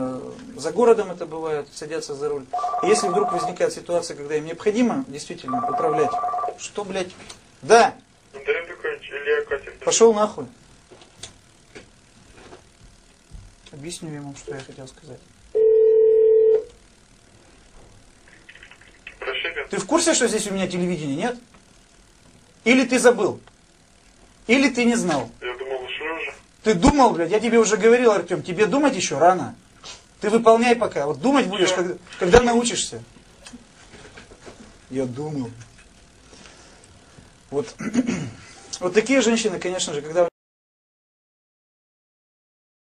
Э, За городом это бывает, садятся за руль. И если вдруг возникает ситуация, когда им необходимо действительно управлять, что, блядь? Да, пошел нахуй. Объясню ему, что я хотел сказать. Ты в курсе, что здесь у меня телевидение, нет? Или ты забыл? Или ты не знал? Я думал, уже. Ты думал, блядь, я тебе уже говорил, Артем, тебе думать еще рано. Ты выполняй пока. Вот думать будешь, когда, когда научишься. Я думал. Вот, вот такие женщины, конечно же, когда